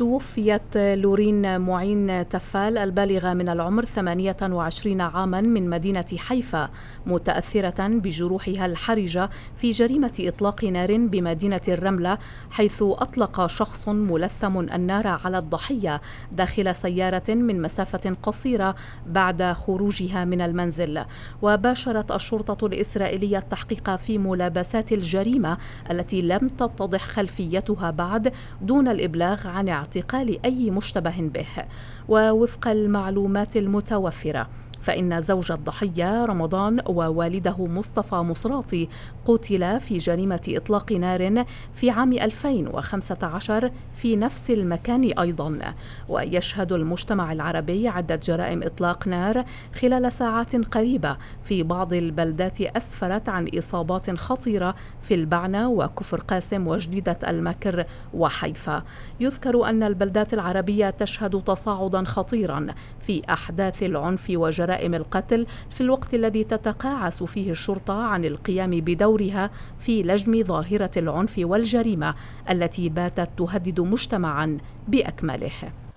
توفيت لورين معين تفال البالغة من العمر 28 عاما من مدينة حيفا متأثرة بجروحها الحرجة في جريمة إطلاق نار بمدينة الرملة حيث أطلق شخص ملثم النار على الضحية داخل سيارة من مسافة قصيرة بعد خروجها من المنزل. وباشرت الشرطة الإسرائيلية التحقيق في ملابسات الجريمة التي لم تتضح خلفيتها بعد دون الإبلاغ عن اعتقال أي مشتبه به ووفق المعلومات المتوفرة. فإن زوج الضحية رمضان ووالده مصطفى مصراطي قتلا في جريمة إطلاق نار في عام 2015 في نفس المكان أيضا. ويشهد المجتمع العربي عدة جرائم إطلاق نار خلال ساعات قريبة. في بعض البلدات أسفرت عن إصابات خطيرة في البعنة وكفر قاسم وجديدة المكر وحيفا. يذكر أن البلدات العربية تشهد تصاعدا خطيرا في أحداث العنف وجرائم جرائم القتل في الوقت الذي تتقاعس فيه الشرطة عن القيام بدورها في لجم ظاهرة العنف والجريمة التي باتت تهدد مجتمعا بأكمله.